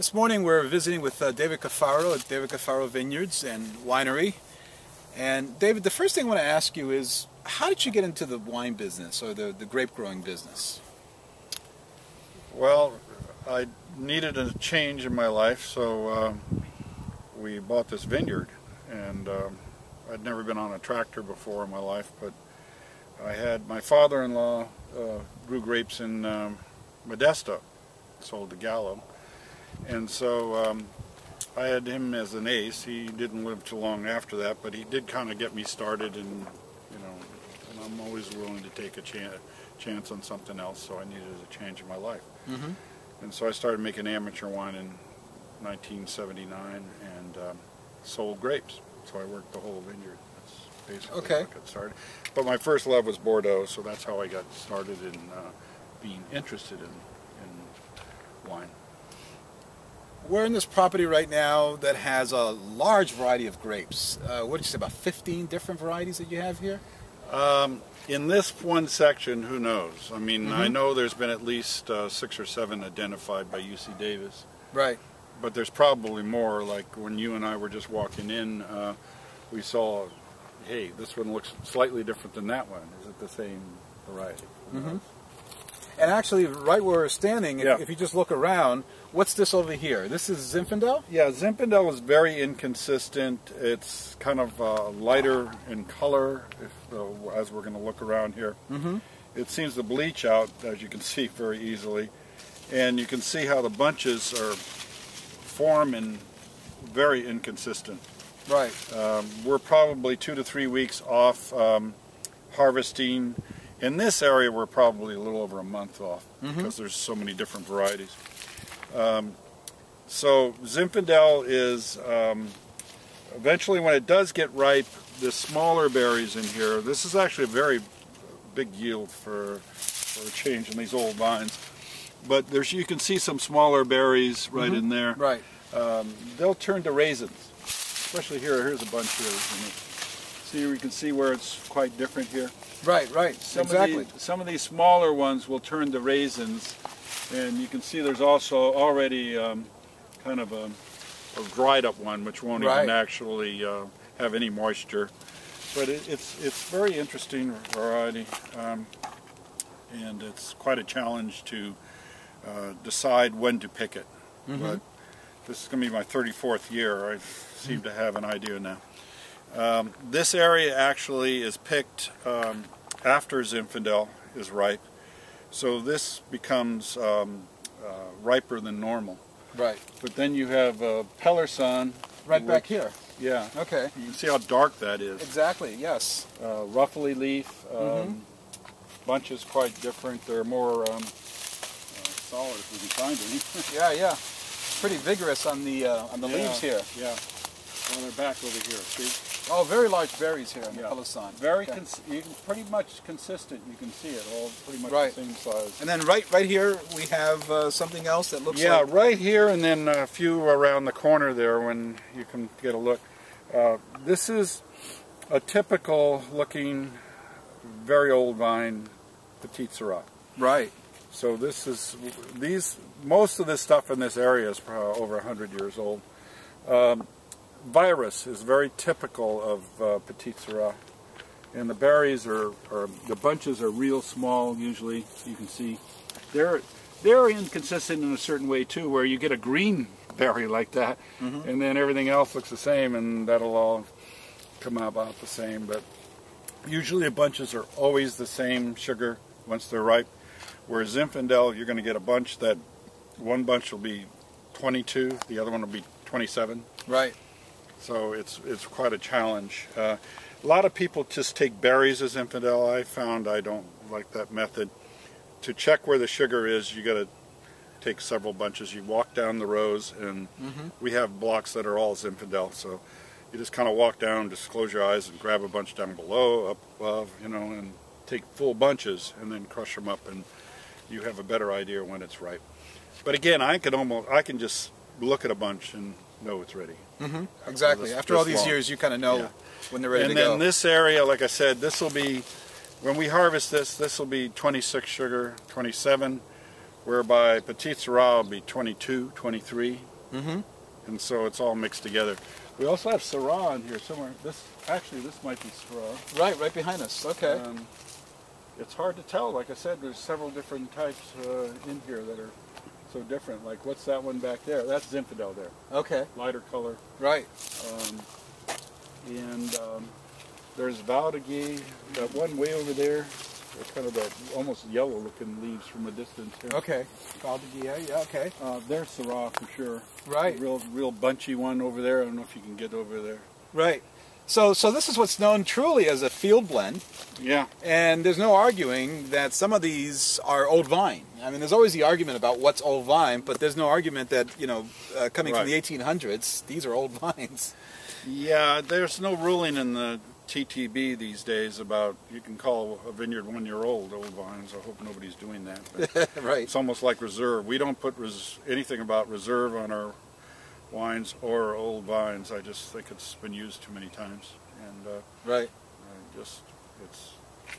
This morning we're visiting with uh, David Coffaro at David Coffaro Vineyards and Winery. And David, the first thing I want to ask you is, how did you get into the wine business or the, the grape growing business? Well, I needed a change in my life, so um, we bought this vineyard. And um, I'd never been on a tractor before in my life, but I had my father-in-law uh, grew grapes in um, Modesto, sold to Gallo. And so um, I had him as an ace. He didn't live too long after that, but he did kind of get me started and, you know, and I'm always willing to take a chance chance on something else, so I needed a change in my life. Mm -hmm. And so I started making amateur wine in 1979 and um, sold grapes. So I worked the whole vineyard. That's basically okay. how I got started. But my first love was Bordeaux, so that's how I got started in uh, being interested in, in wine. We're in this property right now that has a large variety of grapes. Uh, what did you say, about 15 different varieties that you have here? Um, in this one section, who knows? I mean, mm -hmm. I mm-hmm. know there's been at least uh, six or seven identified by UC Davis. Right. But there's probably more, like when you and I were just walking in, uh, we saw, hey, this one looks slightly different than that one. Is it the same variety? Mm -hmm. And actually, right where we're standing, if, yeah. if, you just look around, what's this over here? This is Zinfandel? Yeah, Zinfandel is very inconsistent. It's kind of uh, lighter in color, if, uh, as we're going to look around here. Mm -hmm. It seems to bleach out, as you can see very easily. And you can see how the bunches are form and very inconsistent. Right. Um, we're probably two to three weeks off um, harvesting in this area, we're probably a little over a month off mm -hmm. because there's so many different varieties. Um, so Zinfandel is um, eventually when it does get ripe, the smaller berries in here. This is actually a very big yield for for a change in these old vines. But there's you can see some smaller berries right mm -hmm. in there. Right. Um, they'll turn to raisins, especially here. Here's a bunch here. See, you can see where it's quite different here. Right, right, some exactly. Of some of these smaller ones will turn to raisins, and you can see there's also already um, kind of a, a, dried up one, which won't right. even actually uh, have any moisture. But it, it's it's very interesting variety, um, and it's quite a challenge to uh, decide when to pick it. Mm -hmm. But this is going to be my 34th year. I seem to have an idea now. Um, this area actually is picked um, after Zinfandel is ripe, so this becomes um, uh, riper than normal. Right. But then you have uh, Peloursin. Right back here. Yeah. Okay. You can see how dark that is. Exactly, yes. Uh, ruffly leaf. Um, mm -hmm. Bunch is quite different. They're more um, uh, solid if we can find any. yeah, yeah. Pretty vigorous on the uh, on the yeah, leaves here. Yeah. Well, they're back over here. See? Oh, very large berries here in yeah. the Peloursin. Very, okay. pretty much consistent. You can see it all pretty much right. the same size. And then right, right here we have uh, something else that looks yeah, like. Yeah, right here, and then a few around the corner there when you can get a look. Uh, this is a typical looking, very old vine, Petite Sirah. Right. So this is these most of this stuff in this area is over 100 years old. Um, virus is very typical of uh, Petite Sirah. And the berries are, are, the bunches are real small usually, you can see. They're, they're inconsistent in a certain way too, where you get a green berry like that, mm -hmm. and then everything else looks the same, and that'll all come out about the same. But usually the bunches are always the same sugar once they're ripe. Whereas Zinfandel, you're going to get a bunch that, one bunch will be 22, the other one will be 27. Right. So it's it's quite a challenge. Uh, a lot of people just take berries as Zinfandel. I found I don't like that method. To check where the sugar is, you got to take several bunches. You walk down the rows, and mm -hmm. we have blocks that are all Zinfandel. So you just kind of walk down, just close your eyes, and grab a bunch down below, up above, you know, and take full bunches, and then crush them up, and you have a better idea when it's ripe. But again, I can almost I can just look at a bunch and know it's ready. Mm-hmm. Exactly. This, After this all these long. years, you kind of know yeah. when they're ready and to go. And then this area, like I said, this will be, when we harvest this, this will be 26 sugar, 27, whereby Petite Sirah will be 22, 23, Mm-hmm. and so it's all mixed together. We also have Syrah in here somewhere. This actually this might be Syrah. Right, right behind us. Okay. Um, it's hard to tell. Like I said, there's several different types uh, in here that are so different. Like what's that one back there? That's Zinfandel there, okay. lighter color. Right. Um, and um, there's Valdiguié, that one way over there. It's kind of that almost yellow-looking leaves from a distance. Here. Okay. Valdiguié. Yeah. Okay. Uh, there's Syrah for sure. Right. Real, real bunchy one over there. I don't know if you can get over there. Right. So, so this is what's known truly as a field blend, Yeah. and there's no arguing that some of these are old vine. I mean, there's always the argument about what's old vine, but there's no argument that you know, uh, coming from the 1800s, these are old vines. Yeah, there's no ruling in the TTB these days about you can call a vineyard one year old old vines. I hope nobody's doing that. Right. it's almost like reserve. We don't put res- anything about reserve on our wines or old vines. I just think it's been used too many times, and uh, Right. I just it's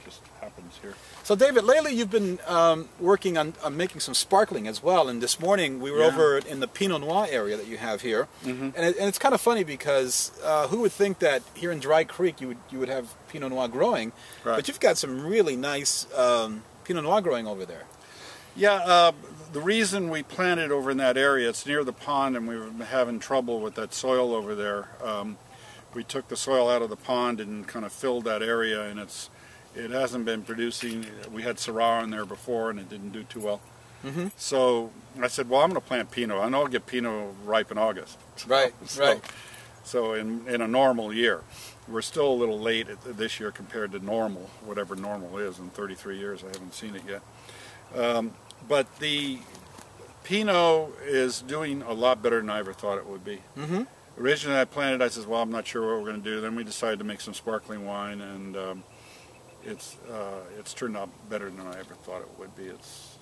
just happens here. So, David, lately you've been um, working on, on making some sparkling as well. And this morning we were Yeah. over in the Pinot Noir area that you have here, Mhm. and, it, and it's kind of funny because uh, who would think that here in Dry Creek you would you would have Pinot Noir growing, Right. but you've got some really nice um, Pinot Noir growing over there. Yeah, uh, the reason we planted over in that area, it's near the pond, and we were having trouble with that soil over there. Um, we took the soil out of the pond and kind of filled that area, and it's it hasn't been producing. We had Syrah in there before, and it didn't do too well. Mhm. So I said, well, I'm going to plant Pinot. I know I'll get Pinot ripe in August. Right, So, right. So in in a normal year, we're still a little late this year compared to normal, whatever normal is. In 33 years, I haven't seen it yet. Um, but the Pinot is doing a lot better than I ever thought it would be. Mm-hmm. Originally, I planted. I said, "Well, I'm not sure what we're going to do." Then we decided to make some sparkling wine, and um, it's uh, it's turned out better than I ever thought it would be. It's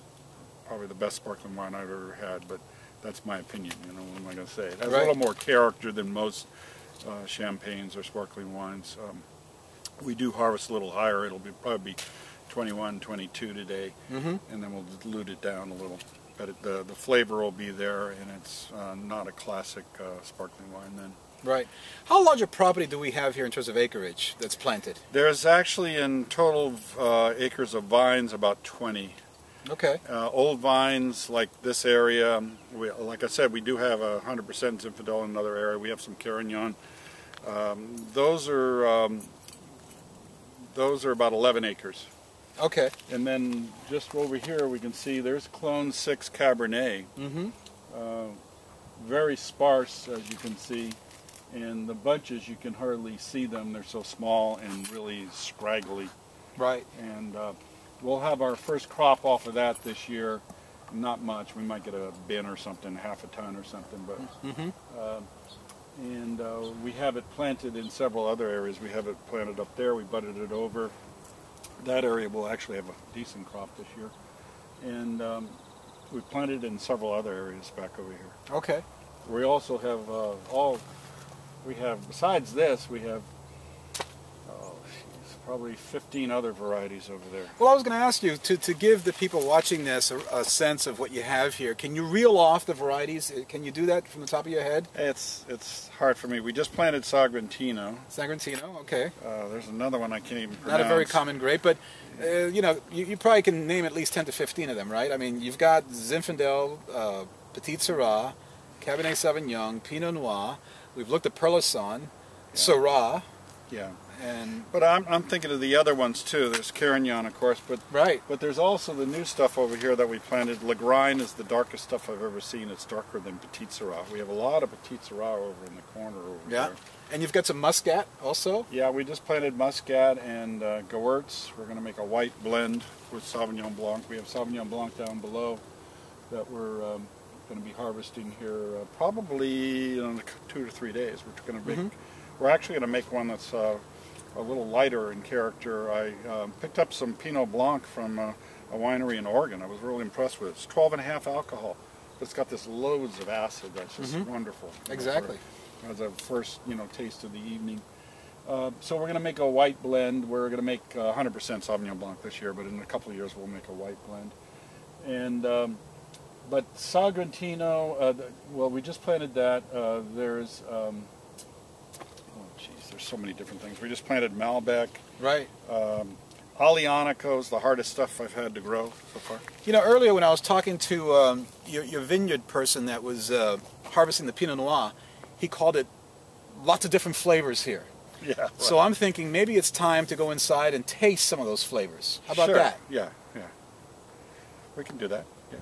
probably the best sparkling wine I've ever had, but that's my opinion. You know, what am I going to say? It has Right. a little more character than most uh, champagnes or sparkling wines. Um, we do harvest a little higher. It'll be probably be 21, 22 today, Mm-hmm. and then we'll dilute it down a little. But it, the the flavor will be there, and it's uh, not a classic uh, sparkling wine then. Right. How large a property do we have here in terms of acreage that's planted? There's actually in total uh, acres of vines about 20. Okay. Uh, old vines like this area, we, like I said, we do have a 100% Zinfandel in another area. We have some Carignan. Um, those are um, those are about 11 acres. Okay. And then just over here we can see there's Clone 6 Cabernet. Mm-hmm. Uh, very sparse as you can see. And the bunches, you can hardly see them. They're so small and really scraggly. Right. and uh, we'll have our first crop off of that this year. Not much. We might get a bin or something, half a ton or something, but Mm-hmm. uh, and uh, we have it planted in several other areas. We have it planted up there. We budded it over. That area will actually have a decent crop this year, and um, we planted in several other areas back over here. Okay. We also have uh, all. We have besides this, we have probably 15 other varieties over there. Well, I was going to ask you to, to give the people watching this a, a sense of what you have here. Can you reel off the varieties? Uh, Can you do that from the top of your head? It's it's hard for me. We just planted Sagrantino. Sagrantino, okay. Uh, there's another one I can't even pronounce. Not a very common grape, but uh, you know, you, you probably can name at least 10 to 15 of them, right? I mean, you've got Zinfandel, uh, Petite Sirah, Cabernet Sauvignon, Pinot Noir. We've looked at Peloursin, Syrah, Yeah, and but I'm I'm thinking of the other ones too. There's Carignan, of course, but right. but there's also the new stuff over here that we planted. Lagrein is the darkest stuff I've ever seen. It's darker than Petite Sirah. We have a lot of Petite Sirah over in the corner over Yeah. there. And you've got some Muscat also. Yeah, we just planted Muscat and uh, Gewurz. We're going to make a white blend with Sauvignon Blanc. We have Sauvignon Blanc down below that we're um, going to be harvesting here uh, probably in two to three days. We're going to make. Mhm. We're actually going to make one that's uh, a little lighter in character. I um, picked up some Pinot Blanc from uh, a winery in Oregon. I was really impressed with it. It's 12 and a half alcohol. But it's got this loads of acid that's just Mhm. wonderful. you know, Exactly. for- as a first, you know, taste of the evening. Uh, so we're going to make a white blend. We're going to make uh, 100% Sauvignon Blanc this year, but in a couple of years we'll make a white blend. And um, but Sagrantino, uh, the- well, we just planted that. Uh, there's, um, there's so many different things. We just planted Malbec. Right. Um, Aglianico is the hardest stuff I've had to grow so far. You know, earlier when I was talking to um, your, your vineyard person that was uh, harvesting the Pinot Noir, he called it lots of different flavors here. Yeah. So I'm thinking maybe it's time to go inside and taste some of those flavors. How about Sure. that? Yeah, yeah. We can do that. Yeah.